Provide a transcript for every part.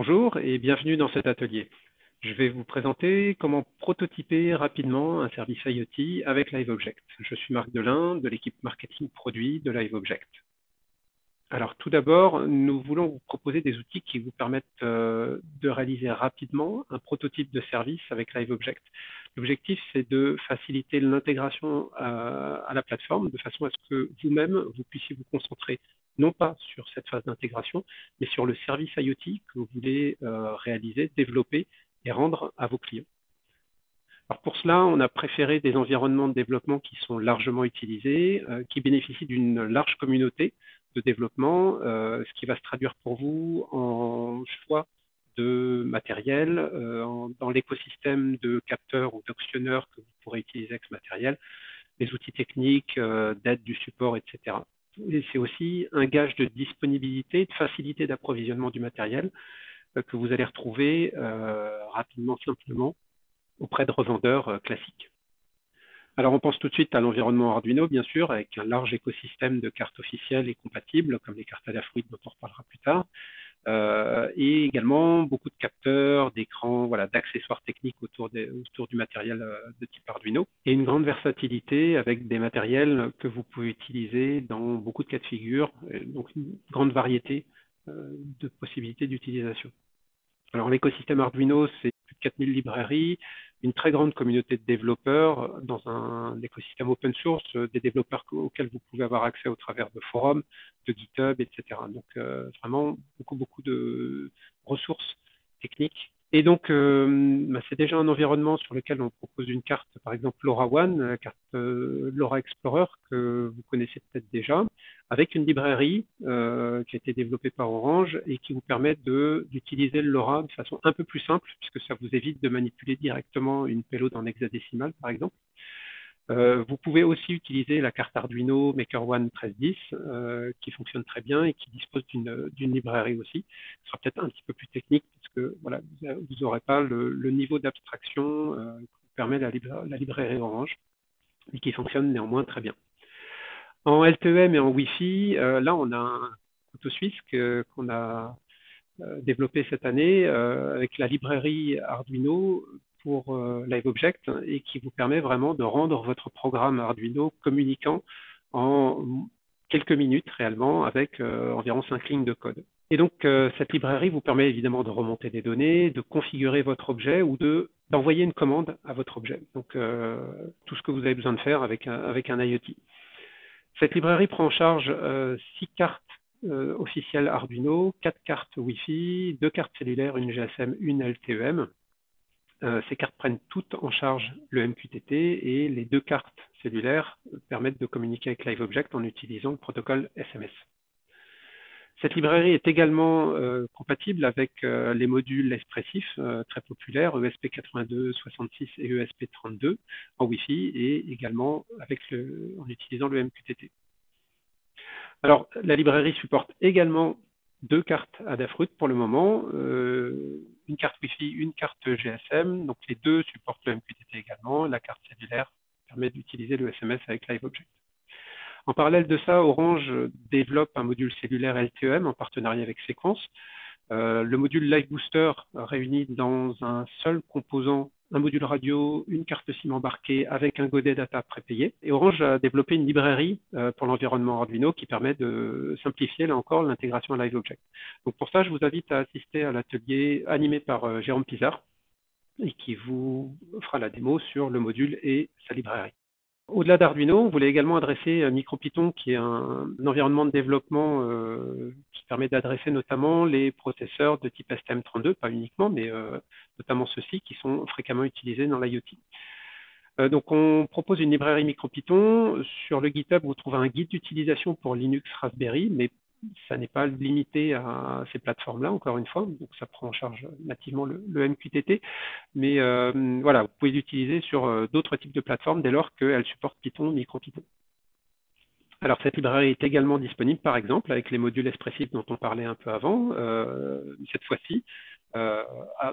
Bonjour et bienvenue dans cet atelier. Je vais vous présenter comment prototyper rapidement un service IoT avec LiveObject. Je suis Marc Delin de l'équipe marketing produit de LiveObject. Alors tout d'abord, nous voulons vous proposer des outils qui vous permettent euh, de réaliser rapidement un prototype de service avec LiveObject. L'objectif, c'est de faciliter l'intégration à, à, la plateforme de façon à ce que vous-même, vous puissiez vous concentrer non pas sur cette phase d'intégration, mais sur le service IoT que vous voulez euh, réaliser, développer et rendre à vos clients. Alors pour cela, on a préféré des environnements de développement qui sont largement utilisés, euh, qui bénéficient d'une large communauté de développement, euh, ce qui va se traduire pour vous en choix de matériel, dans l'écosystème de capteurs ou d'actionneurs que vous pourrez utiliser avec ce matériel, les outils techniques, d'aide, du support, etc. C'est aussi un gage de disponibilité, de facilité d'approvisionnement du matériel euh, que vous allez retrouver euh, rapidement, simplement auprès de revendeurs euh, classiques. Alors on pense tout de suite à l'environnement Arduino, bien sûr, avec un large écosystème de cartes officielles et compatibles, comme les cartes Adafruit dont on reparlera plus tard, euh, et également beaucoup de capteurs, d'écrans, voilà, d'accessoires techniques autour, autour, du matériel euh, de type Arduino, et une grande versatilité avec des matériels que vous pouvez utiliser dans beaucoup de cas de figure, donc une grande variété euh, de possibilités d'utilisation. Alors l'écosystème Arduino, c'est plus de 4000 librairies, une très grande communauté de développeurs dans un écosystème open source, euh, des développeurs auxquels vous pouvez avoir accès au travers de forums, de GitHub, etc. Donc euh, vraiment beaucoup, beaucoup de ressources techniques et donc, euh, bah, c'est déjà un environnement sur lequel on propose une carte, par exemple LoRaWAN, la carte euh, LoRa Explorer que vous connaissez peut-être déjà, avec une librairie euh, qui a été développée par Orange et qui vous permet d'utiliser le LoRa de façon un peu plus simple, puisque ça vous évite de manipuler directement une payload en hexadécimal, par exemple. Euh, vous pouvez aussi utiliser la carte Arduino MakerOne 1310 euh, qui fonctionne très bien et qui dispose d'une librairie aussi. Ce sera peut-être un petit peu plus technique parce que voilà, vous n'aurez pas le, le, niveau d'abstraction euh, que permet la, la, librairie Orange et qui fonctionne néanmoins très bien. En LTEM et en Wi-Fi, euh, là on a un couteau suisse qu'on a euh, développé cette année avec la librairie Arduino pour euh, LiveObject et qui vous permet vraiment de rendre votre programme Arduino communiquant en quelques minutes réellement avec euh, environ 5 lignes de code. Et donc euh, cette librairie vous permet évidemment de remonter des données, de configurer votre objet ou de d'envoyer une commande à votre objet. Donc euh, tout ce que vous avez besoin de faire avec avec un IoT. Cette librairie prend en charge 6 cartes euh, officielles Arduino, 4 cartes Wi-Fi, 2 cartes cellulaires, une GSM, une LTEM. Euh, ces cartes prennent toutes en charge le MQTT et les deux cartes cellulaires permettent de communiquer avec LiveObject en utilisant le protocole SMS. Cette librairie est également euh, compatible avec euh, les modules expressifs euh, très populaires ESP8266 et ESP32 en Wi-Fi et également en utilisant le MQTT. Alors, la librairie supporte également deux cartes Adafruit pour le moment, une carte Wi-Fi, une carte GSM. Donc les deux supportent le MQTT également. La carte cellulaire permet d'utiliser le SMS avec LiveObject. En parallèle de ça, Orange développe un module cellulaire LTEM en partenariat avec Sequence. Euh, le module Live Booster réunit dans un seul composant un module radio, une carte SIM embarquée avec un Godet Data prépayé. Et Orange a développé une librairie euh, pour l'environnement Arduino qui permet de simplifier, là encore, l'intégration à LiveObject. Donc pour ça, je vous invite à assister à l'atelier animé par euh, Jérôme Pizarre et qui vous fera la démo sur le module et sa librairie. Au-delà d'Arduino, on voulait également adresser euh, MicroPython, qui est un, environnement de développement euh, qui permet d'adresser notamment les processeurs de type STM32, pas uniquement, mais euh, notamment ceux-ci qui sont fréquemment utilisés dans l'IoT. Euh, donc on propose une librairie MicroPython. Sur le GitHub, vous trouvez un guide d'utilisation pour Linux Raspberry, mais ça n'est pas limité à ces plateformes-là, encore une fois, donc ça prend en charge nativement le, MQTT, mais euh, voilà, vous pouvez l'utiliser sur euh, d'autres types de plateformes dès lors qu'elles supportent Python, MicroPython. Alors cette librairie est également disponible, par exemple, avec les modules expressifs dont on parlait un peu avant, euh, cette fois-ci,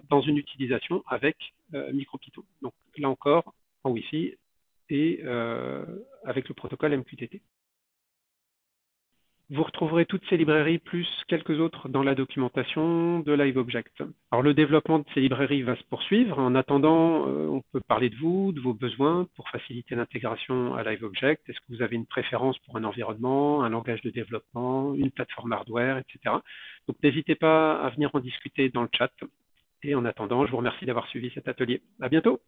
dans une utilisation avec MicroPython. Donc là encore, en Wi-Fi et avec le protocole MQTT. Vous retrouverez toutes ces librairies plus quelques autres dans la documentation de LiveObject. Alors le développement de ces librairies va se poursuivre. En attendant, euh, on peut parler de vous, de vos besoins pour faciliter l'intégration à LiveObject. Est-ce que vous avez une préférence pour un environnement, un langage de développement, une plateforme hardware, etc. Donc n'hésitez pas à venir en discuter dans le chat. Et en attendant, je vous remercie d'avoir suivi cet atelier. À bientôt.